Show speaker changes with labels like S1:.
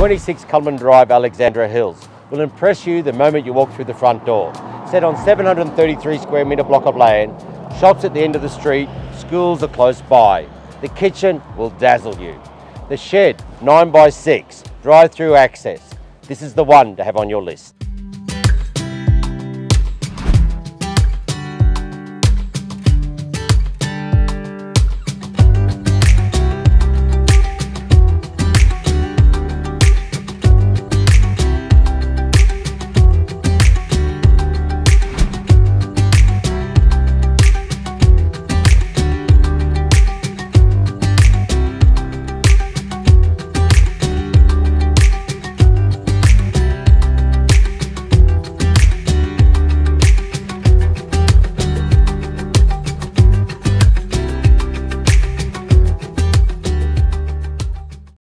S1: 26 Cumberland Drive, Alexandra Hills will impress you the moment you walk through the front door. Set on 733 square metre block of land, shops at the end of the street, schools are close by. The kitchen will dazzle you. The shed, 9 by 6 drive-through access. This is the one to have on your list.